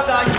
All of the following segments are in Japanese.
what I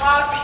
Patrz!